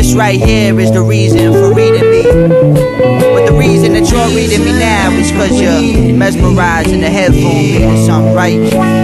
This right here is the reason for reading me. But the reason that you're reading me now is cause you're mesmerized in the headphone reading something, right?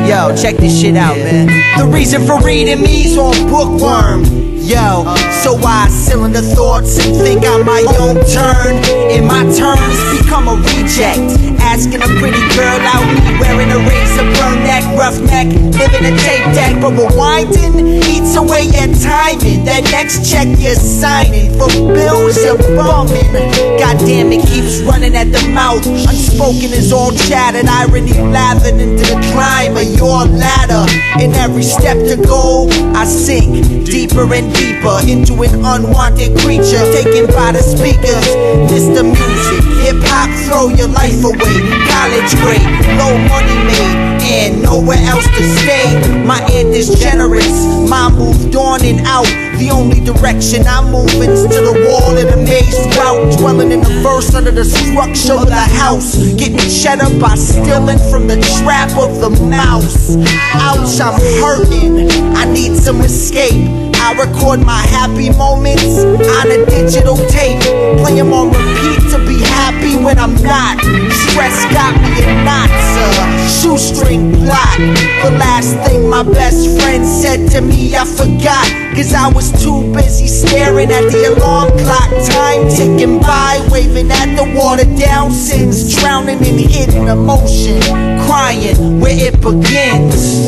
Yo, check this shit out, man. The reason for reading me's on bookworm. Yo, so I cylinder thoughts and think I'm my own turn. In my turns, become a reject. Asking a pretty girl out, wearing a razor burn neck, rough neck, living a tape deck, but rewinding eats away at timing. That next check you're signing for bills you're bumming. Goddamn, it, keeps running at the mouth. Unspoken is all chatted, irony lathered into the climb of your ladder. In every step to go, I sink deeper and deeper into an unwanted creature taken by the speakers. Mr. Music, hip hop, throw your life away. College grade, low money made, and nowhere else to stay. My end is generous, my moved on and out. The only direction I'm moving is to the wall in a maze route. Dwelling in the verse under the structure of the house. Getting cheddar by stealing from the trap of the mouse. Ouch, I'm hurting. I need some escape. I record my happy moments on a digital tape. Play them on repeat to be happy when I'm not. Stress got me in knots, shoestring plot. The last thing my best friend said to me, I forgot. Cause I was too busy staring at the alarm clock. Time ticking by, waving at the water down sins. Drowning in hidden emotion, crying where it begins.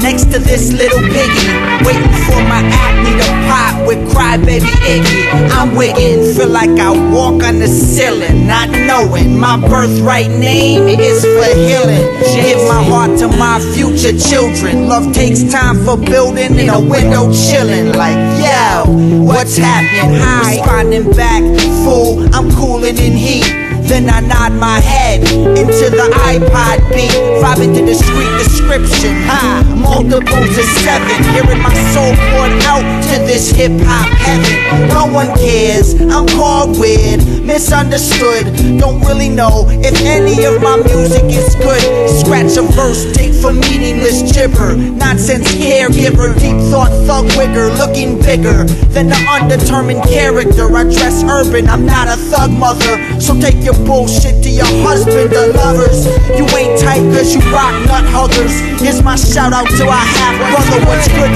Next to this little piggy. Waiting for my acne to pop with crybaby Iggy. I'm wiggin', feel like I walk on the ceiling, not knowing my birthright name is for healing. Give my heart to my future children. Love takes time for building in a window chilling. Like, yo, what's happening? Hi, responding back, fool, I'm cooling in heat. Then I nod my head into the iPod beat, vibing to discreet description. Ha, multiples of seven, hearing my soul poured out to this hip hop heaven. One cares, I'm called weird, misunderstood. Don't really know if any of my music is good. Scratch a verse, take for meaningless gibber. Nonsense caregiver, deep thought thug wigger, looking bigger than the undetermined character. I dress urban, I'm not a thug mother, so take your bullshit to your husband or lovers. You ain't tight cause you rock nut huggers. Here's my shout out to our half brother. What's good,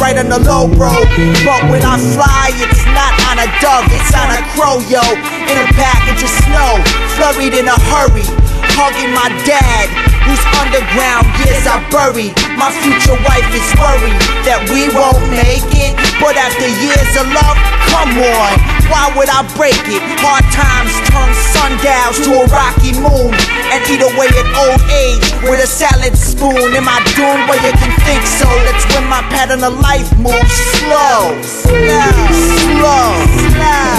alright on the low, bro. But when I fly, it's not on a dove, it's on a crow, yo. In a package of snow, flurried in a hurry. Hugging my dad, who's underground, years I buried. My future wife is worried that we won't make it. But after years of love, come on, why would I break it? Hard times turn sundials to a rocky moon and eat away at old age with a salad spoon. Am I doomed? Well, you can think so. That's when my pattern of life moves slow, slow, slow, slow.